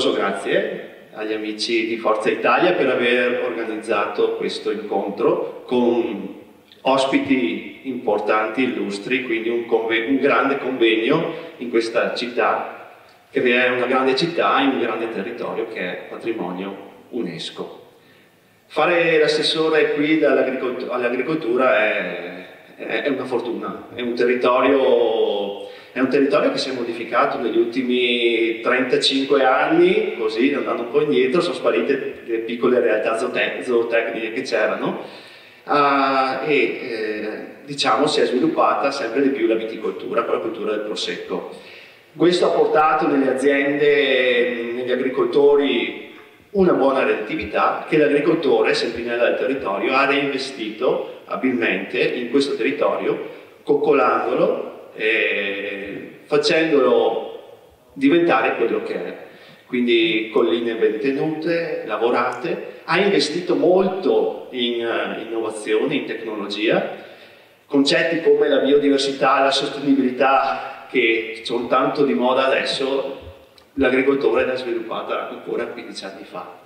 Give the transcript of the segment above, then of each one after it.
caloroso grazie agli amici di Forza Italia per aver organizzato questo incontro con ospiti importanti, illustri, quindi un, un grande convegno in questa città che è una grande città in un grande territorio che è patrimonio UNESCO. Fare l'assessore qui all'agricoltura è, è, una fortuna, è un, territorio, è un territorio che si è modificato negli ultimi 35 anni, così andando un po' indietro, sono sparite le piccole realtà zootecniche che c'erano uh, e eh, diciamo si è sviluppata sempre di più la viticoltura, con la cultura del prosecco. Questo ha portato nelle aziende, negli agricoltori, una buona redditività che l'agricoltore, sentinella del territorio, ha reinvestito abilmente in questo territorio, coccolandolo e facendolo diventare quello che è. Quindi colline ben tenute, lavorate, ha investito molto in uh, innovazione, in tecnologia, concetti come la biodiversità, la sostenibilità che sono tanto di moda adesso, l'agricoltore l'ha sviluppata ancora 15 anni fa.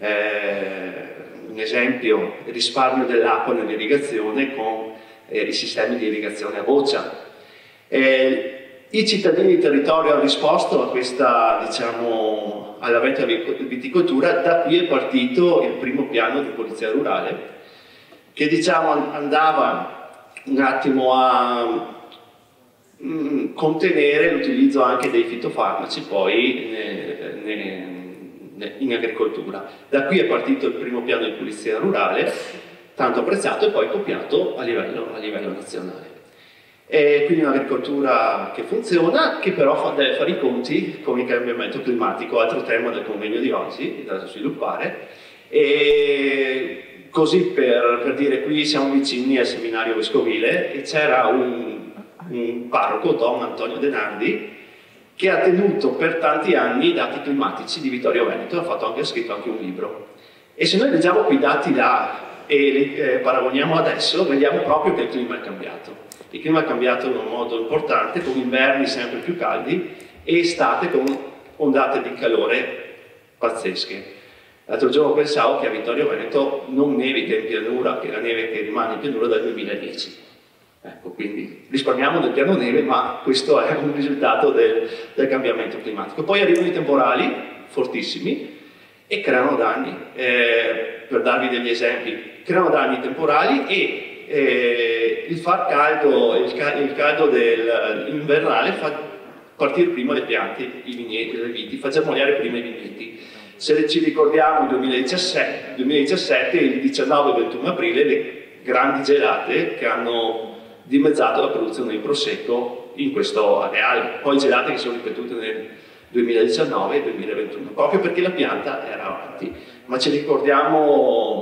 Eh, un esempio, il risparmio dell'acqua nell'irrigazione con eh, i sistemi di irrigazione a boccia. Eh, I cittadini del territorio hanno risposto a questa, diciamo, all'avvento della viticoltura, da qui è partito il primo piano di polizia rurale, che diciamo andava un attimo a Mm, contenere l'utilizzo anche dei fitofarmaci poi ne, ne, in agricoltura. Da qui è partito il primo piano di pulizia rurale, tanto apprezzato e poi copiato a livello, a livello nazionale. E quindi un'agricoltura che funziona, che però fa, deve fare i conti con il cambiamento climatico, altro tema del convegno di oggi, da sviluppare. E così per, per dire, qui siamo vicini al seminario vescovile e c'era un un parroco, Don Antonio Denardi, che ha tenuto per tanti anni i dati climatici di Vittorio Veneto, ha, anche, ha scritto anche un libro. E se noi leggiamo quei dati là e li eh, paragoniamo adesso, vediamo proprio che il clima è cambiato. Il clima è cambiato in un modo importante, con inverni sempre più caldi e estate con ondate di calore pazzesche. L'altro giorno pensavo che a Vittorio Veneto non nevica in pianura, che la neve che rimane in pianura dal 2010 Ecco, quindi risparmiamo del piano neve, ma questo è un risultato del, del cambiamento climatico. Poi arrivano i temporali fortissimi e creano danni. Eh, per darvi degli esempi, creano danni temporali e eh, il far caldo, il, il caldo dell'invernale fa partire prima le piante, i vigneti, le viti, fa germogliare prima i vigneti. Se ci ricordiamo il 2017, 2017 il 19 e 21 aprile, le grandi gelate che hanno dimezzato la produzione di prosecco in questo areale. Poi gelate che sono ripetute nel 2019 e 2021, proprio perché la pianta era avanti. Ma ci ricordiamo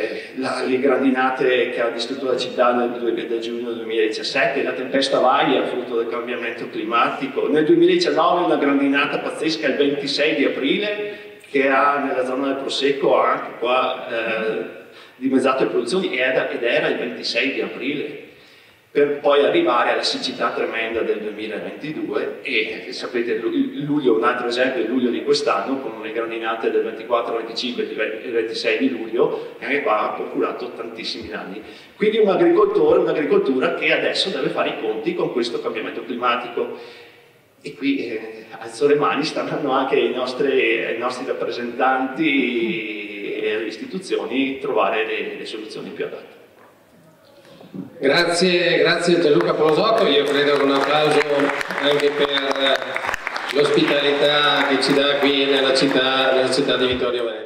eh, la, le grandinate che ha distrutto la città nel, nel giugno 2017, la tempesta Vaia, frutto del cambiamento climatico. Nel 2019 una grandinata pazzesca il 26 di aprile che ha nella zona del Prosecco anche qua eh, dimezzato le produzioni ed era il 26 di aprile per poi arrivare alla siccità tremenda del 2022 e sapete luglio, un altro esempio è luglio di quest'anno con le grandinate del 24, 25 e 26 di luglio e anche qua ha procurato tantissimi danni. Quindi un agricoltore, un'agricoltura che adesso deve fare i conti con questo cambiamento climatico e qui eh, alzo le mani, stanno anche i nostri, i nostri rappresentanti e le istituzioni trovare le, le soluzioni più adatte. Grazie, grazie Gianluca Polosotto, io credo che un applauso anche per l'ospitalità che ci dà qui nella città, nella città di Vittorio Veneto.